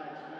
tonight's match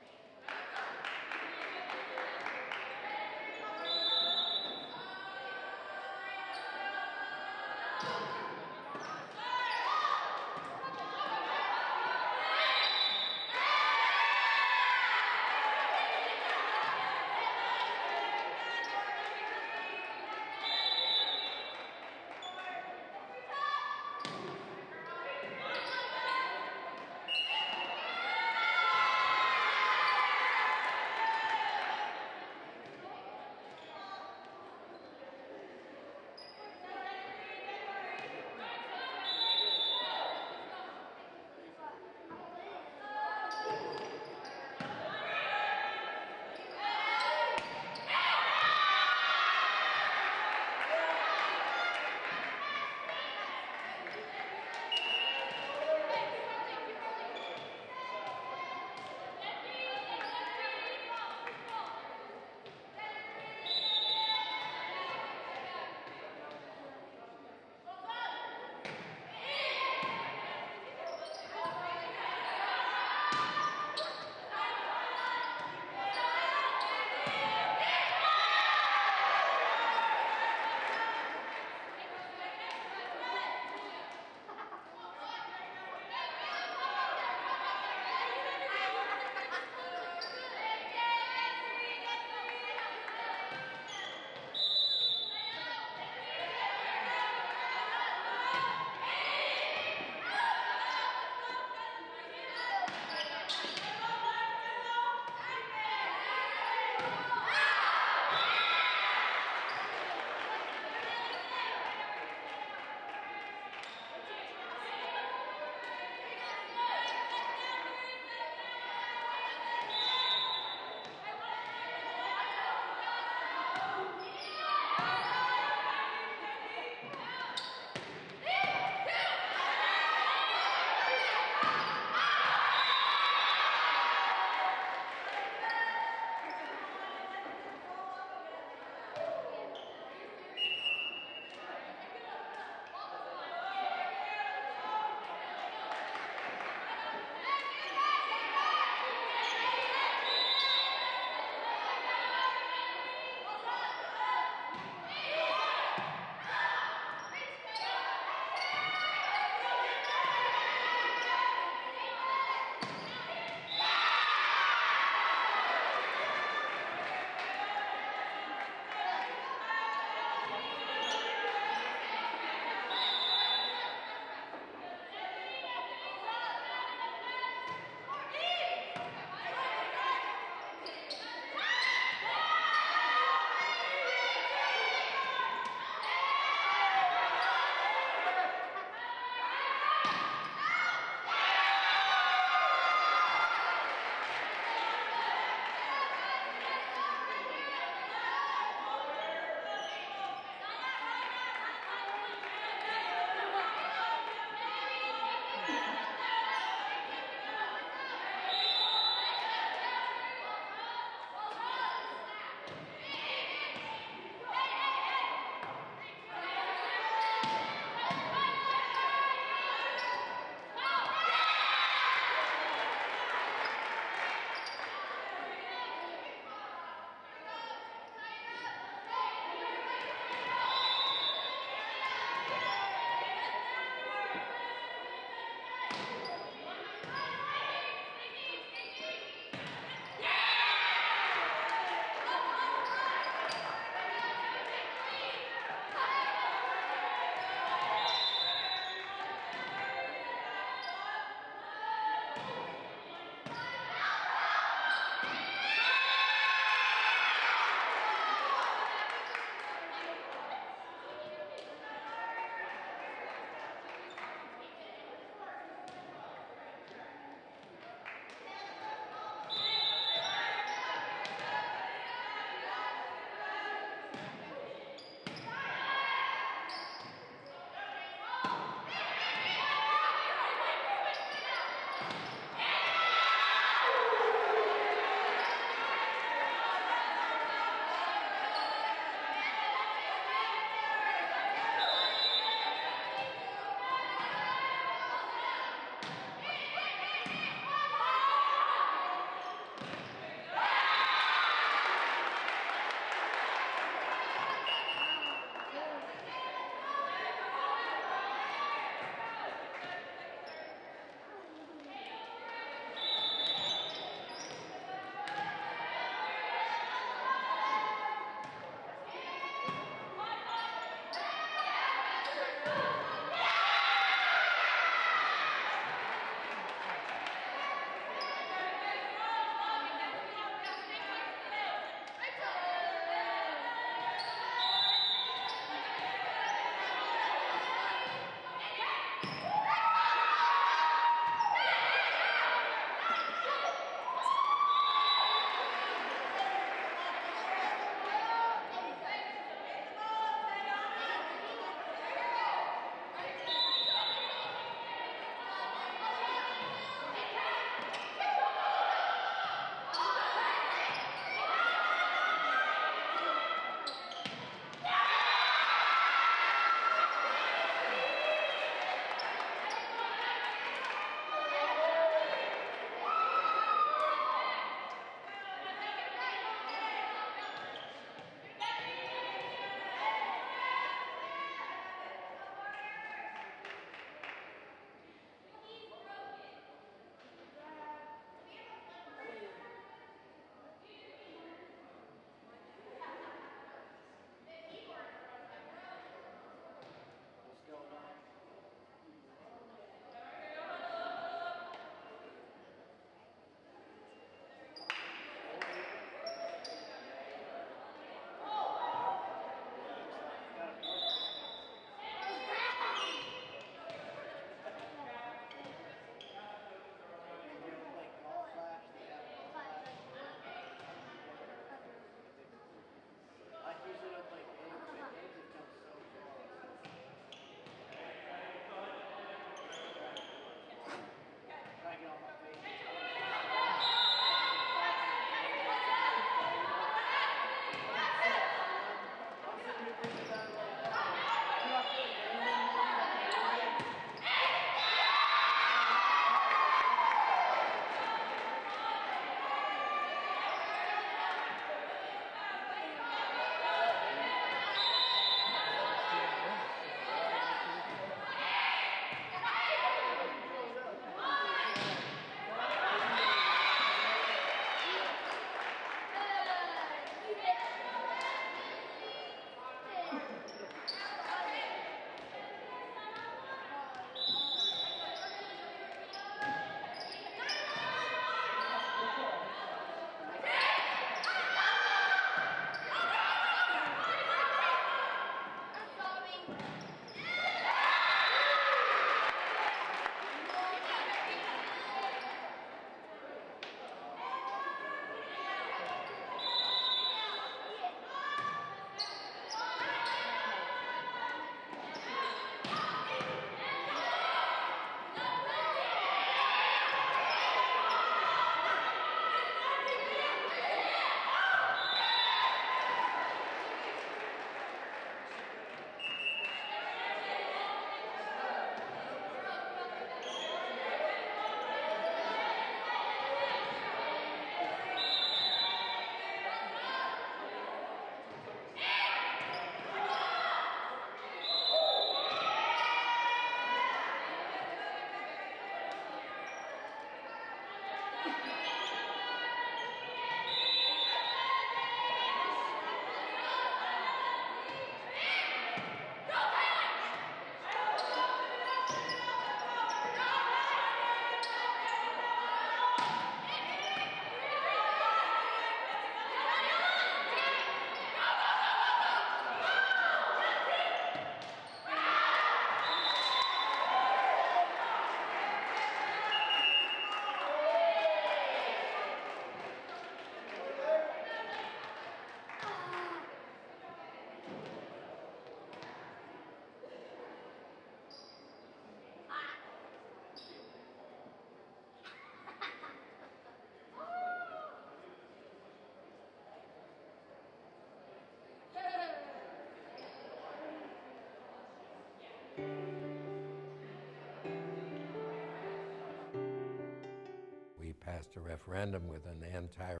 a referendum with an anti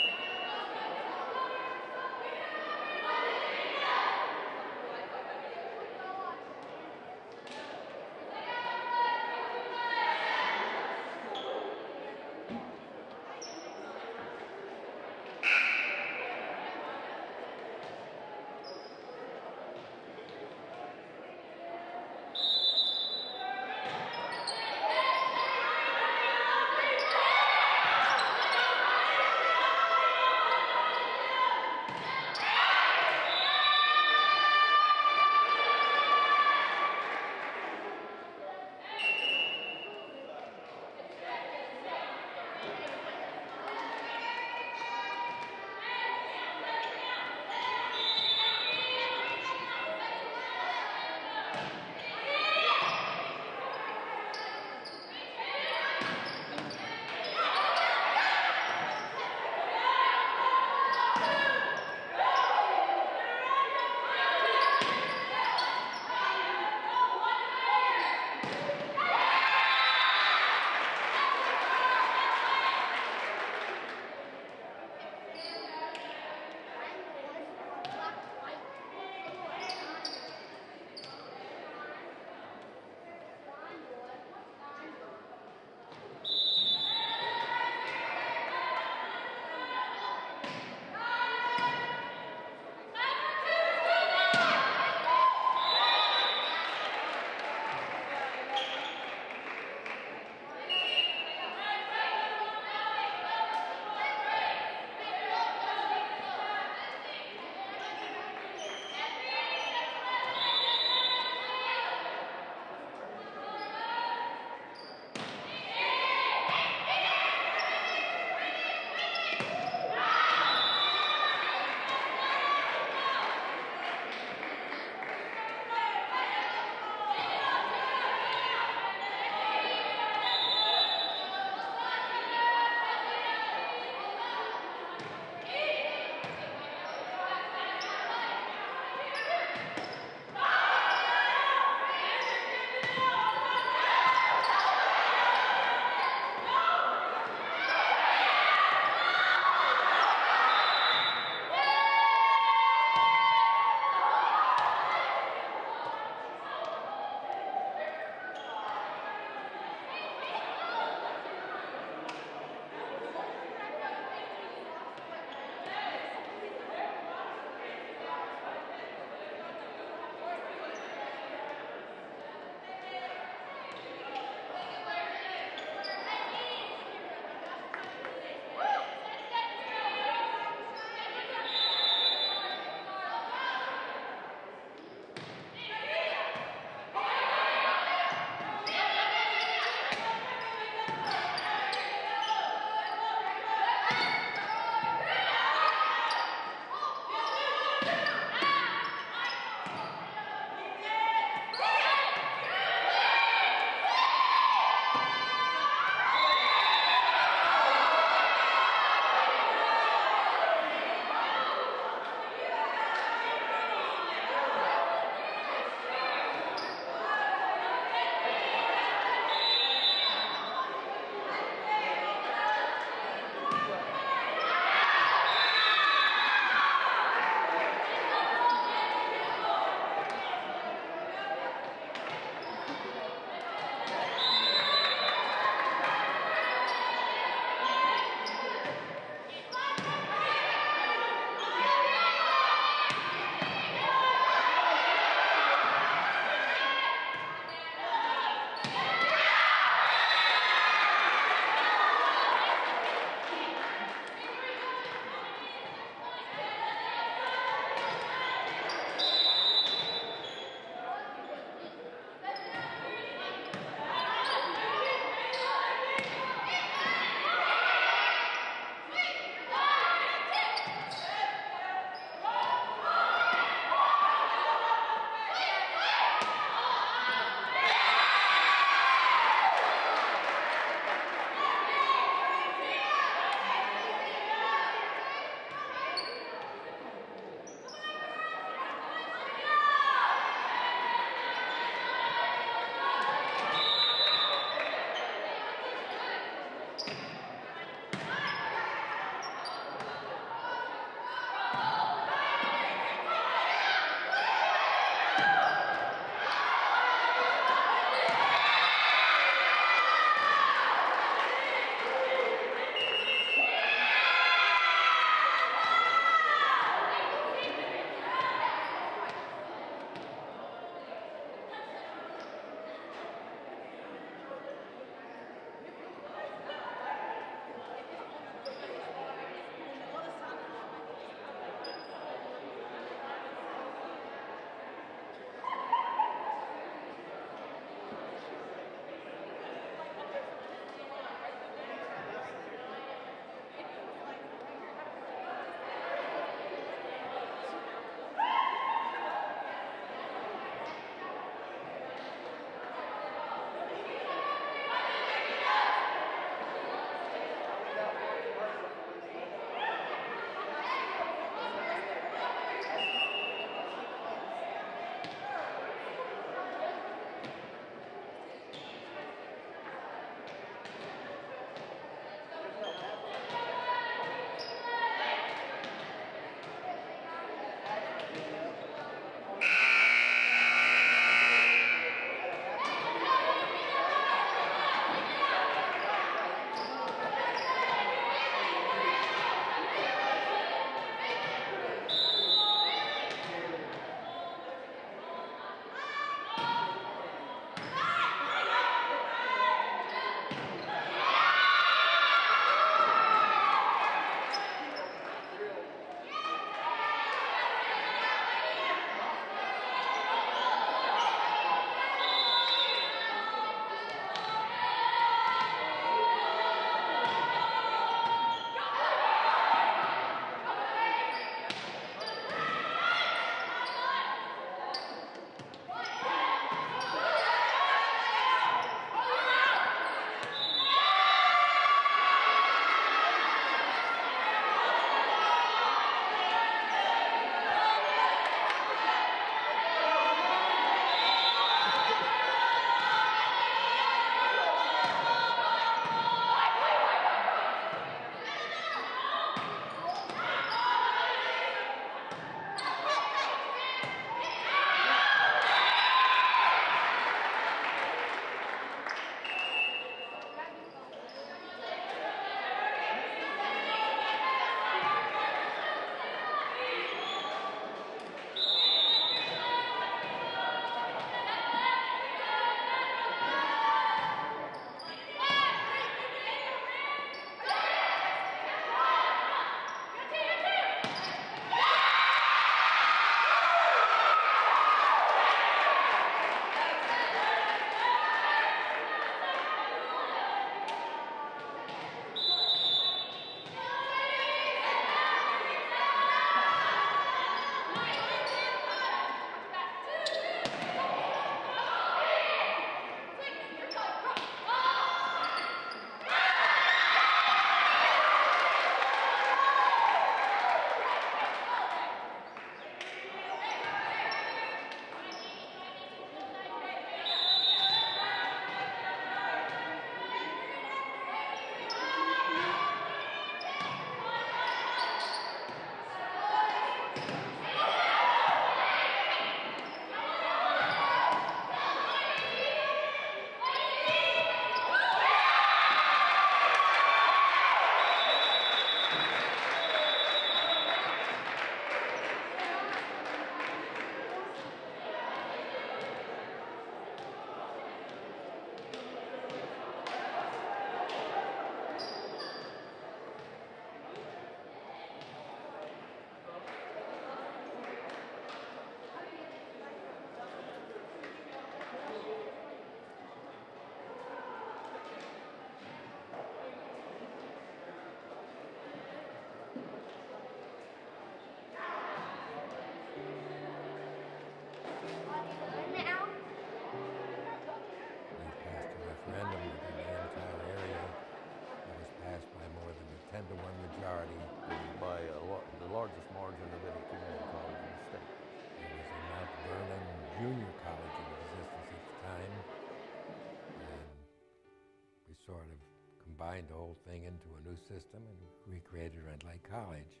combined the whole thing into a new system and recreated Rend Lake College.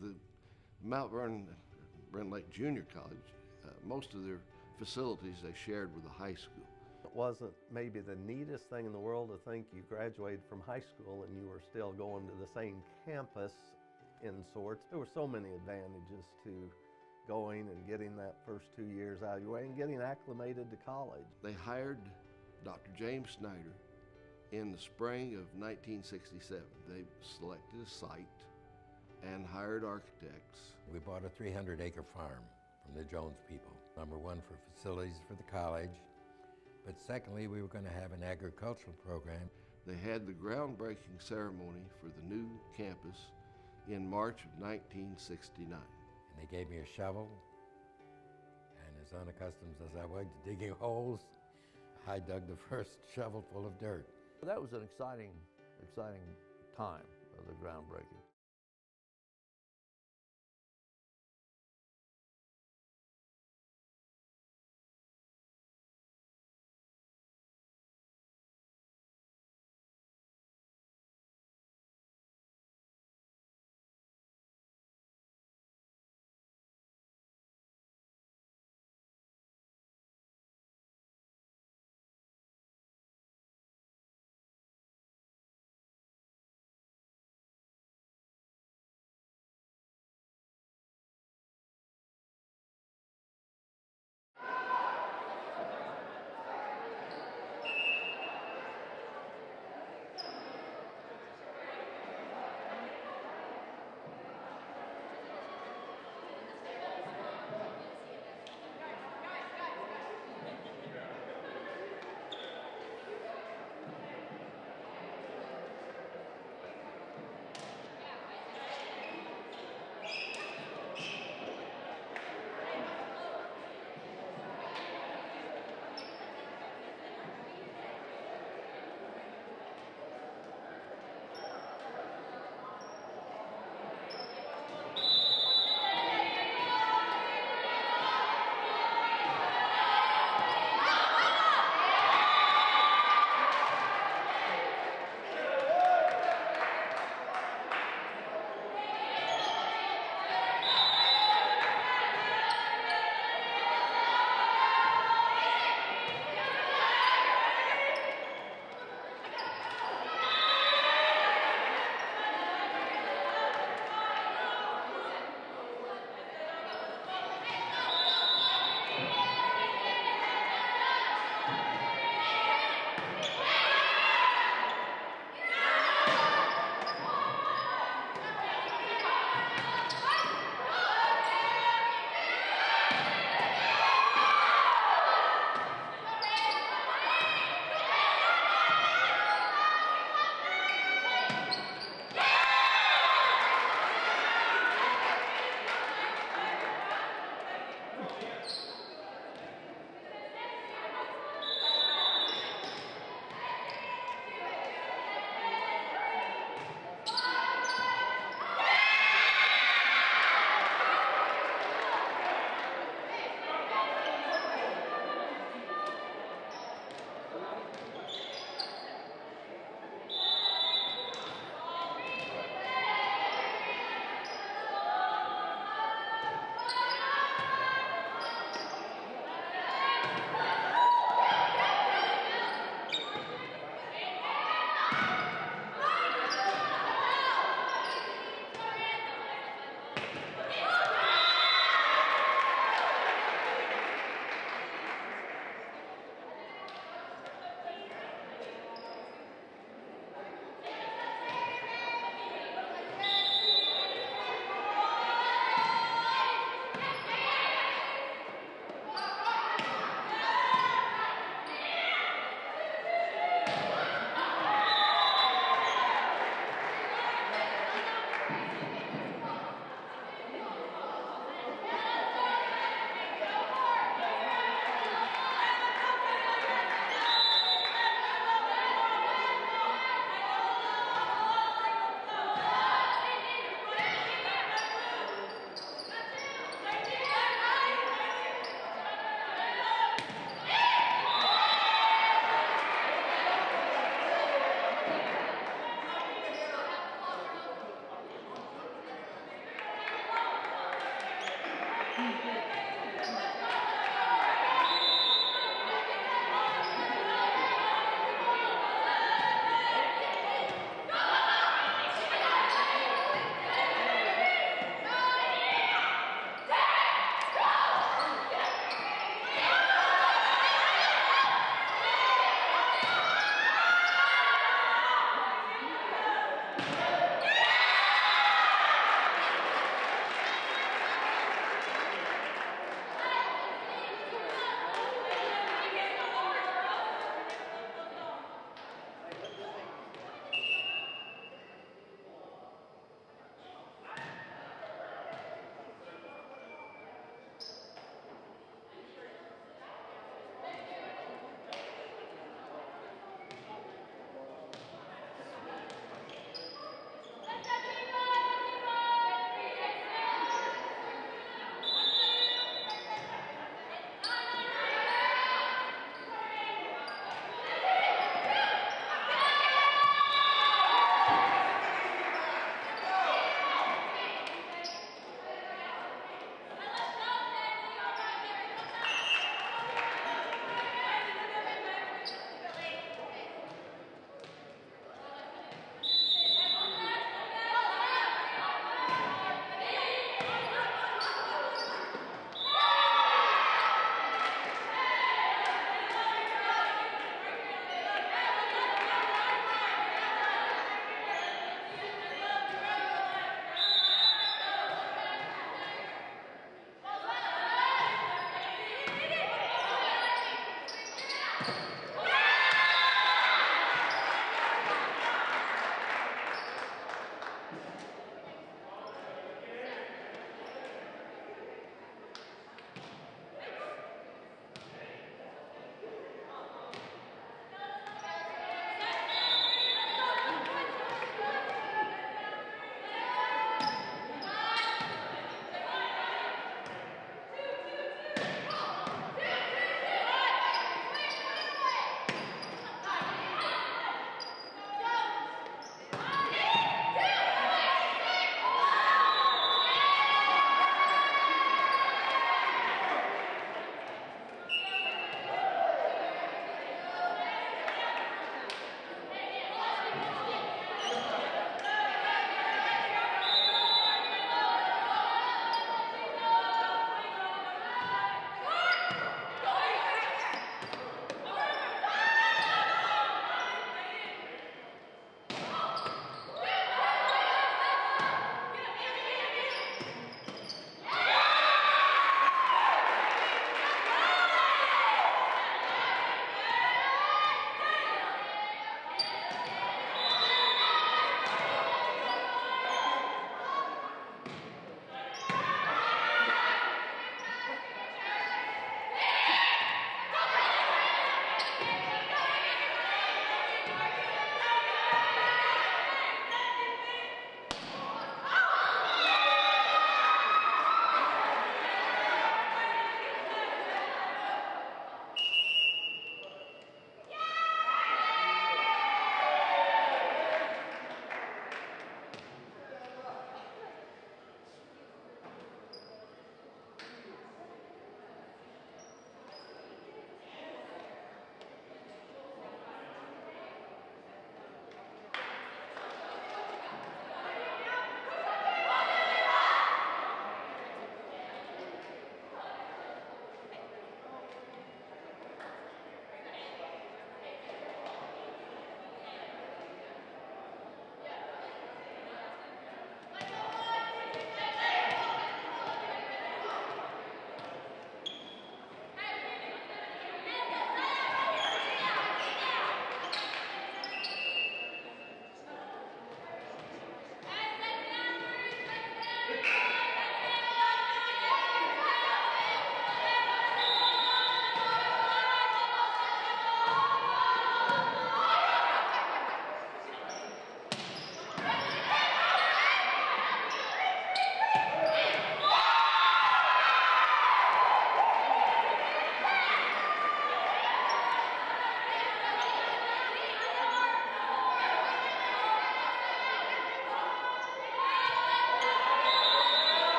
The Mount Vernon, Rend Lake Junior College, uh, most of their facilities they shared with the high school. It wasn't maybe the neatest thing in the world to think you graduated from high school and you were still going to the same campus in sorts. There were so many advantages to going and getting that first two years out of your way and getting acclimated to college. They hired Dr. James Snyder in the spring of 1967. They selected a site and hired architects. We bought a 300 acre farm from the Jones people. Number one, for facilities for the college, but secondly, we were going to have an agricultural program. They had the groundbreaking ceremony for the new campus in March of 1969. And they gave me a shovel, and as unaccustomed as I was to digging holes, I dug the first shovel full of dirt. That was an exciting, exciting time of the groundbreaking.